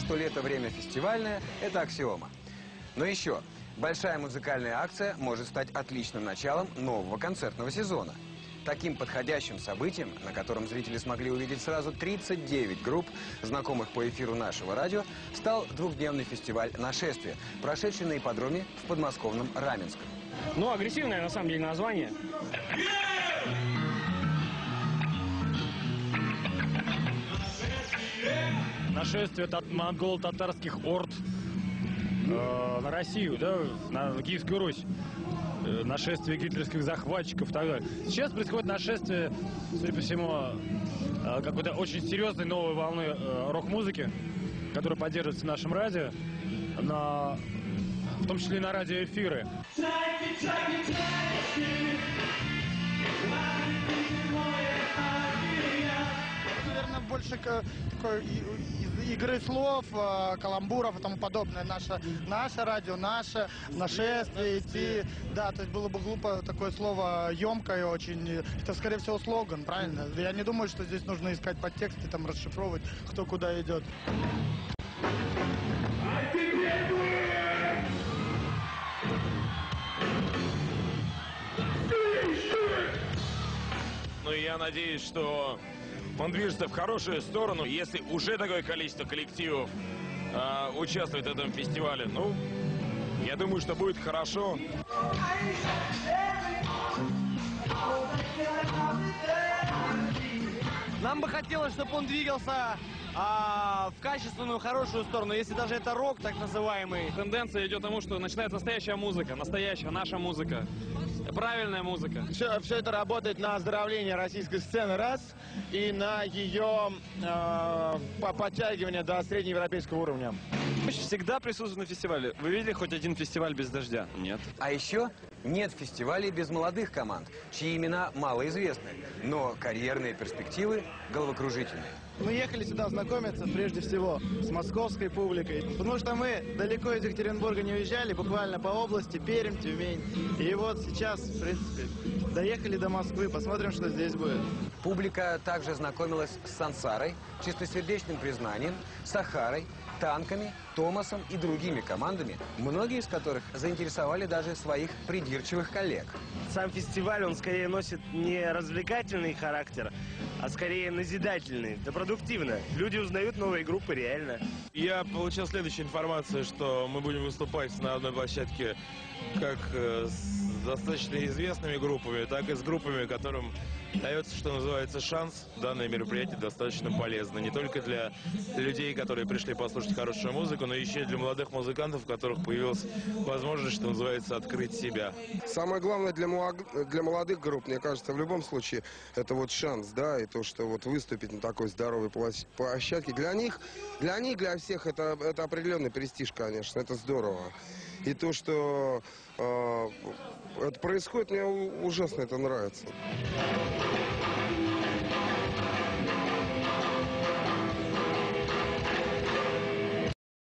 что лето время фестивальное – это аксиома. Но еще, большая музыкальная акция может стать отличным началом нового концертного сезона. Таким подходящим событием, на котором зрители смогли увидеть сразу 39 групп, знакомых по эфиру нашего радио, стал двухдневный фестиваль «Нашествие», прошедший на ипподроме в подмосковном Раменском. Ну, агрессивное на самом деле название. Нашествие тат- монголо-татарских орд э, на Россию, да, на Киевскую Русь. Э, нашествие гитлерских захватчиков и так далее. Сейчас происходит нашествие, судя по всему, э, какой-то очень серьезной новой волны э, рок-музыки, которая поддерживается в нашем радио, на, в том числе и на радиоэфиры. Наверное, больше такой из игры слов, э, каламбуров и тому подобное. Наше, наше радио, наше нашествие идти. Да, то есть было бы глупо такое слово емкое очень. Это, скорее всего, слоган, правильно? Я не думаю, что здесь нужно искать подтексты, там расшифровывать, кто куда идет. Ну и я надеюсь, что он движется в хорошую сторону. Если уже такое количество коллективов а, участвует в этом фестивале, ну, я думаю, что будет хорошо. Нам бы хотелось, чтобы он двигался а, в качественную, хорошую сторону. Если даже это рок, так называемый. Тенденция идет к тому, что начинается настоящая музыка, настоящая наша музыка, правильная музыка. Все, все это работает на оздоровление российской сцены, раз, и на ее э, по- подтягивание до среднеевропейского уровня. Всегда присутствует на фестивале. Вы видели хоть один фестиваль без дождя? Нет. А еще нет фестивалей без молодых команд, чьи имена малоизвестны, но карьерные перспективы головокружительные. Мы ехали сюда знакомиться прежде всего с московской публикой, потому что мы далеко из Екатеринбурга не уезжали, буквально по области, Пермь, Тюмень. И вот сейчас, в принципе, доехали до Москвы, посмотрим, что здесь будет. Публика также знакомилась с Сансарой, чистосердечным признанием, Сахарой, танками, Томасом и другими командами, многие из которых заинтересовали даже своих придирчивых коллег. Сам фестиваль, он скорее носит не развлекательный характер, а скорее назидательный, да продуктивно. Люди узнают новые группы реально. Я получил следующую информацию, что мы будем выступать на одной площадке как э, с достаточно известными группами, так и с группами, которым дается, что называется, шанс. Данное мероприятие достаточно полезно. Не только для людей, которые пришли послушать хорошую музыку, но еще и для молодых музыкантов, у которых появилась возможность, что называется, открыть себя. Самое главное для, для молодых групп, мне кажется, в любом случае, это вот шанс, да, и то, что вот выступить на такой здоровой площ- площадке. Для них, для них, для всех это, это определенный престиж, конечно, это здорово. И то, что э, это происходит, мне ужасно это нравится.